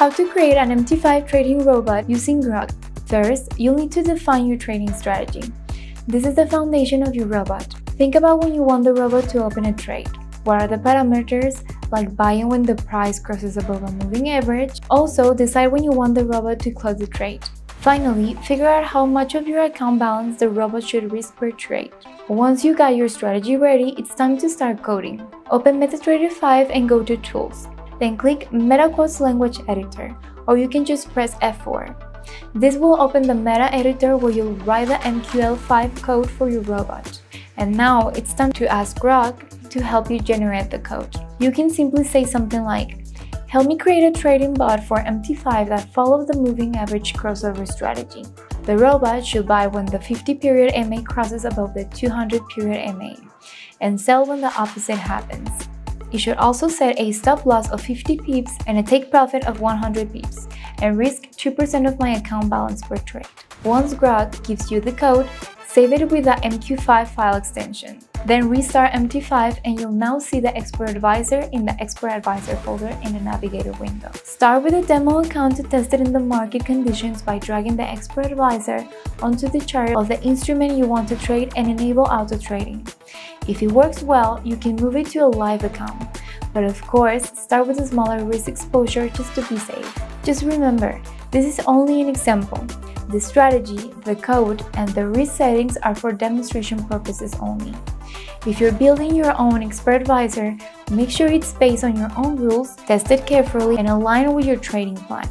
How to create an MT5 trading robot using Grok. First, you'll need to define your trading strategy. This is the foundation of your robot. Think about when you want the robot to open a trade. What are the parameters, like buying when the price crosses above a moving average? Also, decide when you want the robot to close the trade. Finally, figure out how much of your account balance the robot should risk per trade. Once you got your strategy ready, it's time to start coding. Open MetaTrader 5 and go to Tools. Then click MetaQuotes Language Editor, or you can just press F4. This will open the Meta Editor where you'll write the MQL5 code for your robot. And now it's time to ask Grok to help you generate the code. You can simply say something like, Help me create a trading bot for MT5 that follows the moving average crossover strategy. The robot should buy when the 50 period MA crosses above the 200 period MA and sell when the opposite happens. You should also set a stop loss of 50 pips and a take profit of 100 pips and risk 2% of my account balance per trade. Once Grok gives you the code, save it with the MQ5 file extension. Then restart MT5 and you'll now see the Expert Advisor in the Expert Advisor folder in the Navigator window. Start with a demo account to test it in the market conditions by dragging the Expert Advisor onto the chart of the instrument you want to trade and enable auto trading. If it works well, you can move it to a live account. But of course, start with a smaller risk exposure just to be safe. Just remember, this is only an example. The strategy, the code, and the risk settings are for demonstration purposes only. If you're building your own expert advisor, make sure it's based on your own rules, test it carefully, and align with your trading plan.